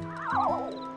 Oh!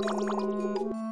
you